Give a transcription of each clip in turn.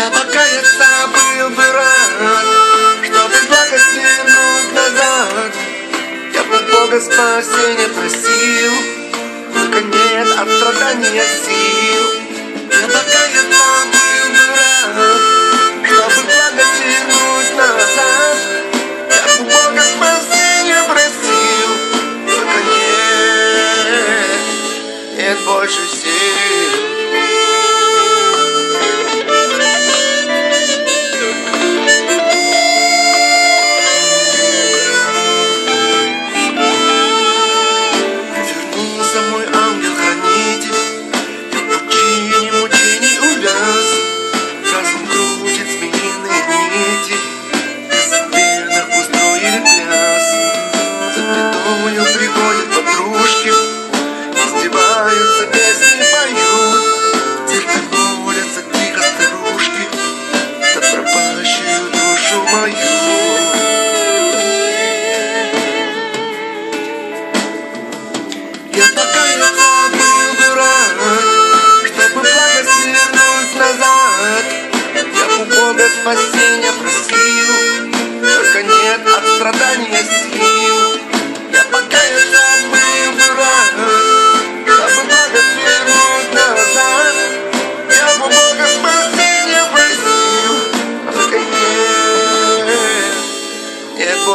кается, был бы рад Чтобы плакать вернуть назад Я бы Бога спасения просил Только нет от страдания сил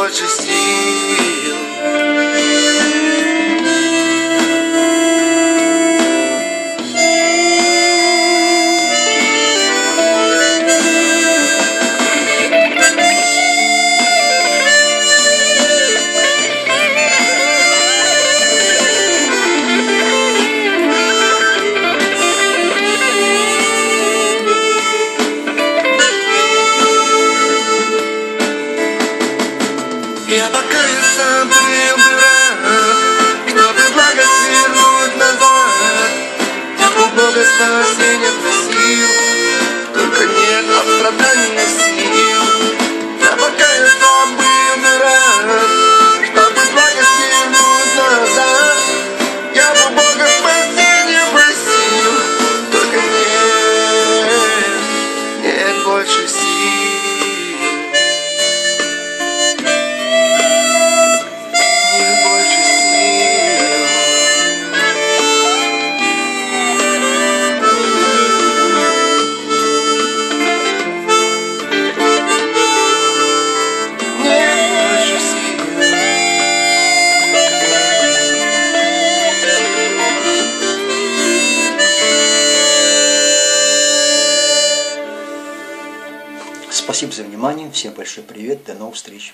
нет больше Я покаяться был бы рад, чтобы благо свернуть назад. Я у Бога спасения просил, только нет от страдания сил. Я покаяться был бы рад, чтобы благо свернуть назад. Я у Бога спасения просил, только нет, нет больше сил. Спасибо за внимание. Всем большой привет. До новых встреч.